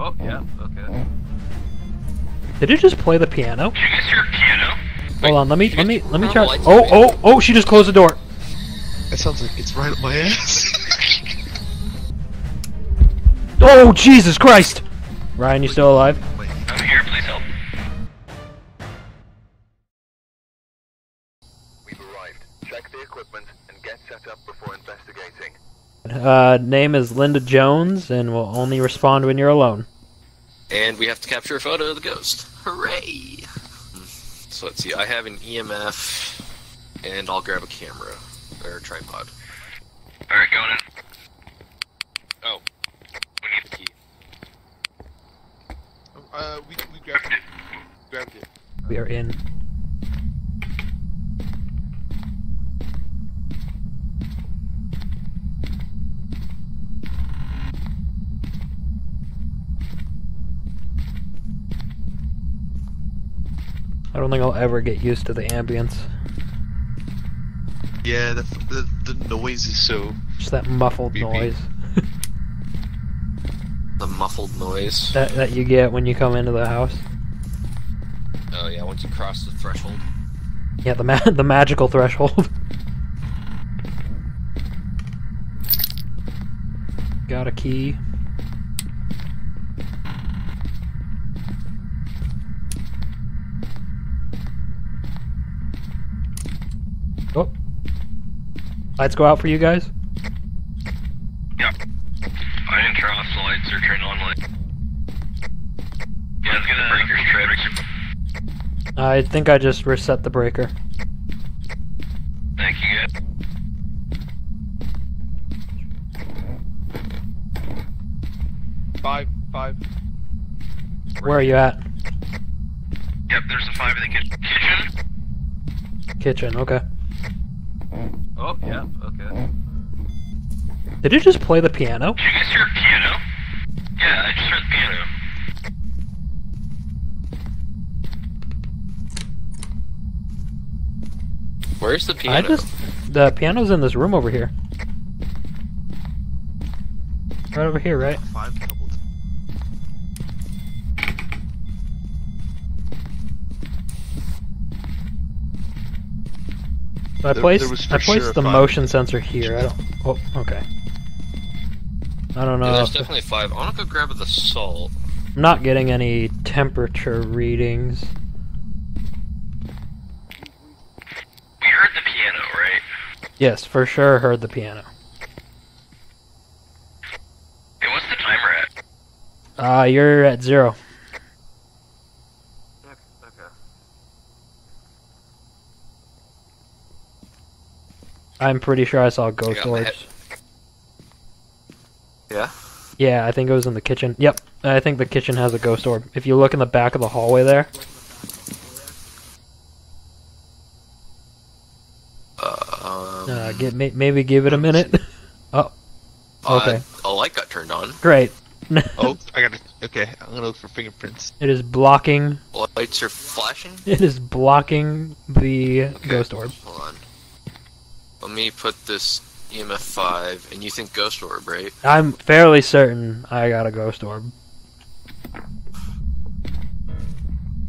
Oh, yeah, okay. Did it just play the piano? Did you guys hear a piano? Hold on, let me let me let me try. the Oh oh oh! She just closed the door. That sounds like it's right up my ass. Oh Jesus Christ! Ryan, you still alive? Uh, name is Linda Jones, and will only respond when you're alone. And we have to capture a photo of the ghost. Hooray! So let's see, I have an EMF, and I'll grab a camera, or a tripod. Alright, going in. Oh, We need the key. uh, we, we grabbed it. Grabbed it. We are in. I don't think I'll ever get used to the ambience. Yeah, the, the, the noise is so. Just that muffled Beep, beep. noise the muffled noise. that that you get when you come into the house. Oh yeah, once you cross the threshold. Yeah, the ma- the magical threshold. Got a key. Oh. Lights go out for you guys? Yep. I didn't turn off the lights or turn on lights. Yeah, let's get the breakers tripped. I think I just reset the breaker. Thank you, guys. Five, five. Where are you at? Yep, there's a five in the kitchen. Kitchen, okay. Oh, yeah, okay. Did you just play the piano? Did you guys hear a piano? Yeah, I just heard the piano. Where's the piano? I just the piano's in this room over here. Right over here, right? Five I placed there was I placed sure the five. motion sensor here. I don't. Oh, okay. I don't know. Yeah, there's definitely five. I want to go grab the salt. I'm not getting any temperature readings. We heard the piano, right? Yes, for sure heard the piano. Hey, what's the timer at? Uh, you're at zero. I'm pretty sure I saw ghost got my orbs. Yeah? Yeah, I think it was in the kitchen. Yep, I think the kitchen has a ghost orb. If you look in the back of the hallway there, Uh, um, uh, get may- maybe give it a minute. oh, okay. Uh, a light got turned on. great. Oh, I gotta. Okay, I'm gonna look for fingerprints. it is blocking. Lights are flashing. It is blocking the ghost orb. Hold on. Let me put this EMF 5, and you think Ghost Orb, right? I'm fairly certain I got a ghost orb.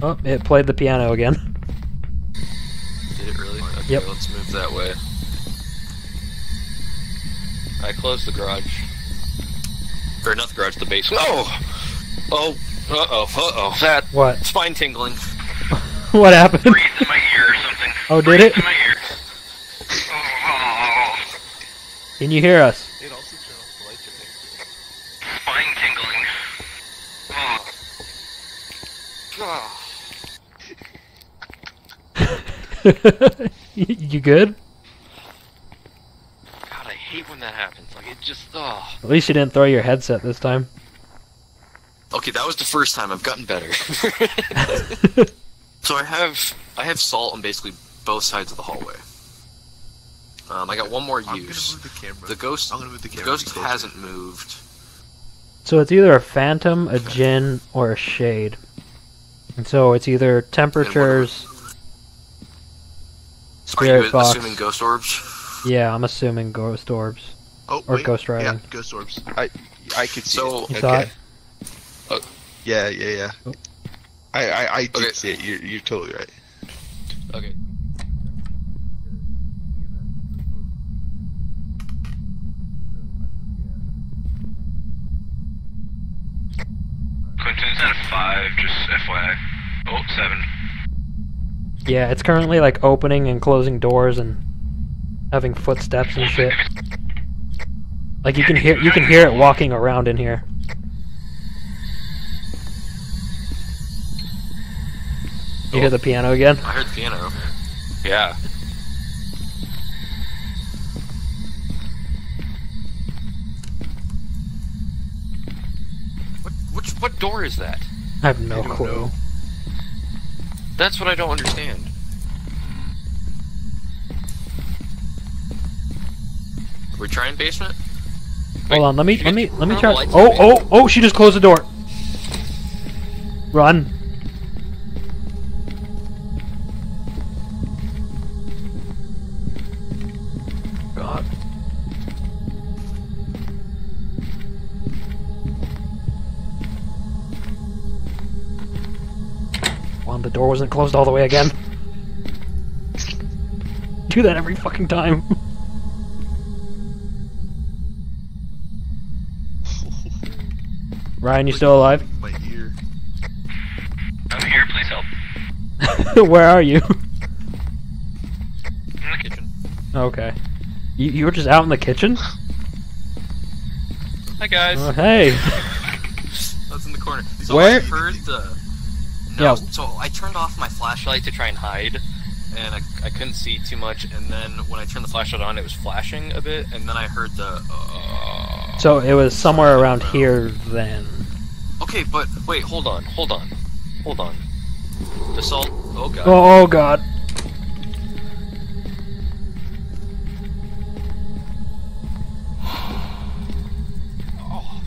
Oh, it played the piano again. Did it really? Okay, Yep. let's move that way. I closed the garage. Or not the garage, the basement. Oh! Oh, uh-oh, uh-oh. That, What? spine tingling. What happened? Breathe in my ear or something. Oh, did Breathe it? in my ear. Oh, Can you hear us? It also turned off the lights right next to it. spine tingling. Oh. you you good? God, I hate when that happens. Like, it just, oh. At least you didn't throw your headset this time. Okay, that was the first time. I've gotten better. so I have I have salt on basically both sides of the hallway. Um, I got one more I'm gonna use. move the camera. The ghost I'm move the the ghost hasn't moved. So it's either a phantom, a djinn, or a shade. And so it's either temperatures, Are spirit you box. assuming ghost orbs? Yeah, I'm assuming ghost orbs. Oh, or wait. ghost writing. Yeah, ghost orbs. I I could see So- it. You okay. saw it? Uh, Yeah, yeah, yeah. Oh. I, I, I did Okay. see it. You're, you're totally right. Okay. Clinton's at a five, just FYI. Oh, seven. Yeah, it's currently like opening and closing doors and having footsteps and shit. Like you can hear you can hear it walking around in here. You hear the piano again? I heard the piano. Yeah. What which what door is that? I have no I clue. know. That's what I don't understand. We're trying basement? Hold on, let me let me let me try. Oh oh oh! She just closed the door. Run! The closed all the way again. Do that every fucking time. Ryan, you still alive? My ear. I'm here, please help. Where are you? In the kitchen. Okay. You, you were just out in the kitchen? Hi guys. Oh, hey. That's in the corner. So Where- I heard the. No, Yeah. so I turned off my flashlight to try and hide, and I, I couldn't see too much. And then when I turned the flashlight on, it was flashing a bit, and then I heard the. Uh... So it was somewhere around here then. Okay, but wait, hold on, hold on, hold on. The salt. Oh god. Oh, oh god. Oh,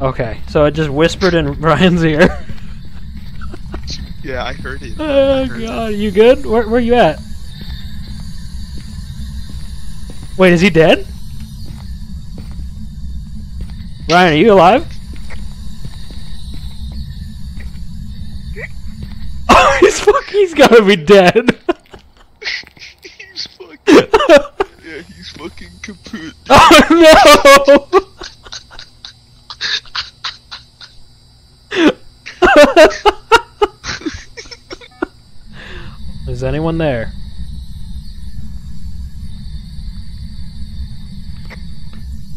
Okay, so it just whispered in Ryan's ear. Yeah, I heard it. Oh heard it. you good? Where, where you at? Wait, is he dead? Ryan, are you alive? Oh, he's fuck, he's gotta be dead. he's fucking. Yeah, he's fucking kaput. oh no! Is anyone there?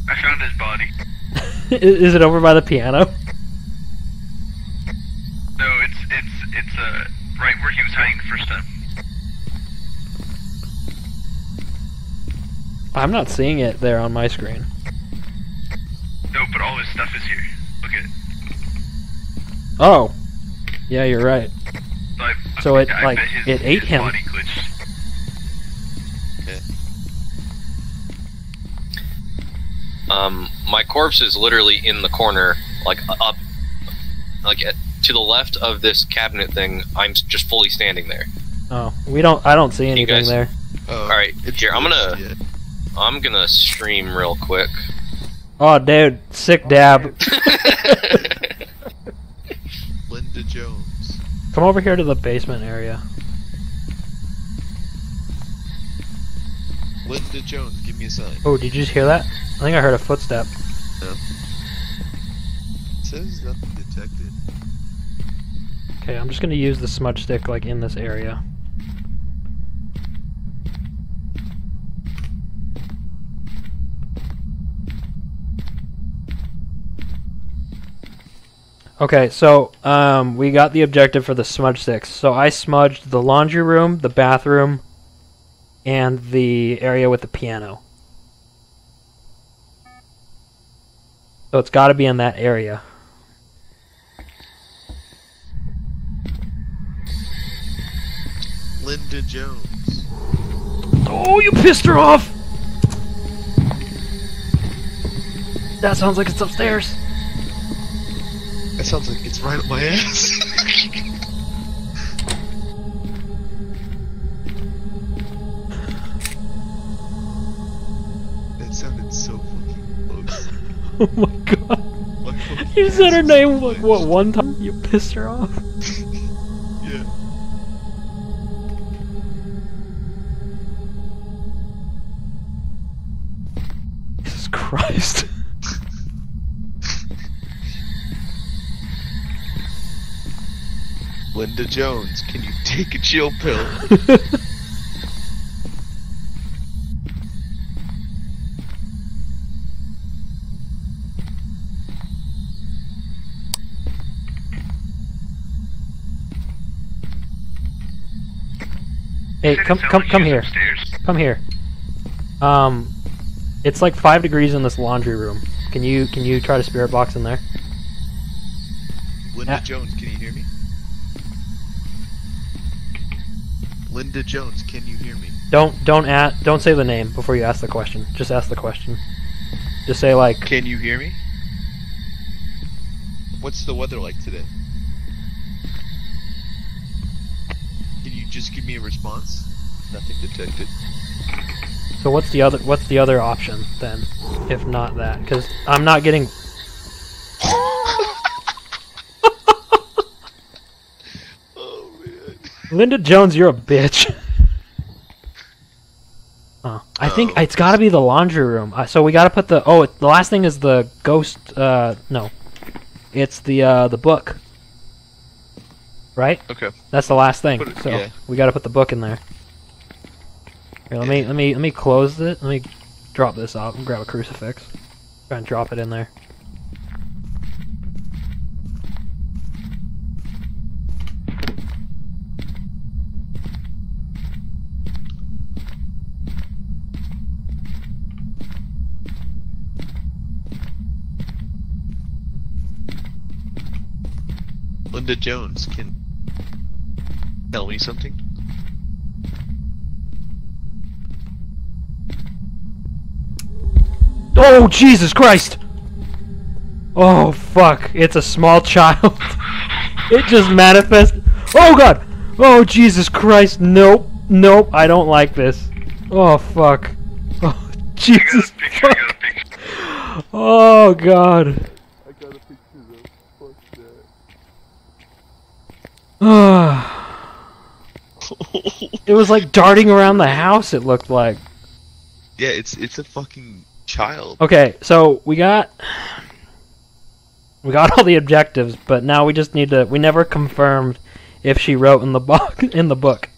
I found his body. Is it over by the piano? No, it's it's it's uh right where he was hiding the first time. I'm not seeing it there on my screen. No, but all his stuff is here. Look at it. Oh. Yeah, you're right. So, it, I like, his, it ate him. Body glitched. Um, my corpse is literally in the corner, like up, like at, to the left of this cabinet thing. I'm just fully standing there. Oh, we don't. I don't see anything guys- there. Oh, Alright, here, I'm gonna- glitched, I'm gonna stream real quick. Oh, dude, sick dab. Linda Jones. Come over here to the basement area. Linda Jones, give me a sign. Oh, did you just hear that? I think I heard a footstep. It says nothing detected. Okay, I'm just gonna use the smudge stick like in this area. Okay, so um, we got the objective for the smudge sticks. So I smudged the laundry room, the bathroom, and the area with the piano. So it's got to be in that area. Linda Jones. Oh, you pissed her off! That sounds like it's upstairs. That sounds like it's right up my ass. that sounded so fucking close. Oh my god. My You said her name like what one time? You pissed her off. Linda Jones, can you take a chill pill? hey, come come come here. Come here. Um, it's like five degrees in this laundry room. Can you can you try to spirit box in there? Linda. Jones, Linda Jones, can you hear me? Don't don't at don't say the name before you ask the question. Just ask the question. Just say like Can you hear me? What's the weather like today? Can you just give me a response? Nothing detected. so. What's the other What's the other option then? If not that, because I'm not getting. Oh man. Linda Jones, you're a bitch. Oh, I think Oh. it's got to be the laundry room. Uh, so we got to put the oh, it, the last thing is the ghost. Uh, no, it's the uh, the book. Right, Okay. that's the last thing. It- so yeah. we got to put the book in there. Here, let me let me let me close it. Let me drop this out and grab a crucifix. Try and drop it in there. Linda Jones can tell me something. Oh Jesus Christ! Oh fuck! It's a small child. it just manifests. Oh god! Oh Jesus Christ! Nope, nope. I don't like this. Oh fuck! Oh Jesus Picture, I got a fuck! Oh god! I got a picture though. Fuck it was like darting around the house. It looked like. yeah, it's it's a fucking child. Okay, so we got we got all the objectives, but now we just need to. We never confirmed if she wrote in the book in the book.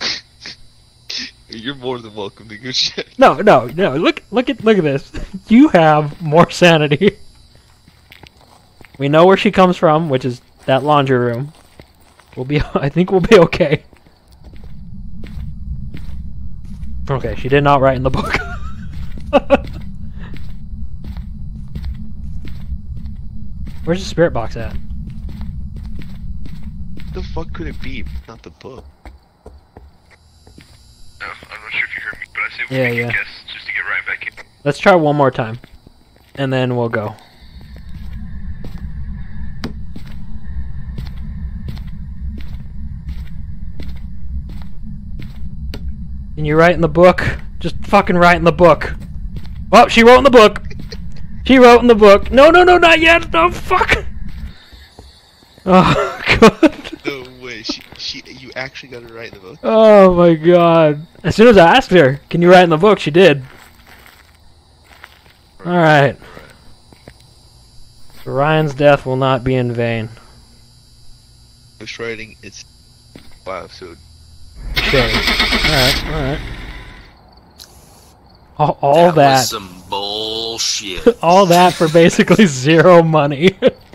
You're more than welcome to go check. No, no, no. Look, look at, look at this. You have more sanity. We know where she comes from, which is that laundry room. We'll be. I think we'll be okay. Okay, she did not write in the book. Where's the spirit box at? The fuck could it be? Not the book. No, I'm not sure if you heard me, but I said we Yeah, make yeah. a guess just to get right back in. Let's try one more time, and then we'll go. Can you write in the book? Just fucking write in the book. Oh, she wrote in the book. She wrote in the book. No, no, no, not yet. No, fuck. Oh god. No way. She she you actually got it write in the book. Oh my god. As soon as I asked her, can you write in the book, she did. Alright. So Ryan's death will not be in vain. Ghost writing. It's wow. So Okay. Alright, alright. All, all was that. some bullshit. All that for basically zero money.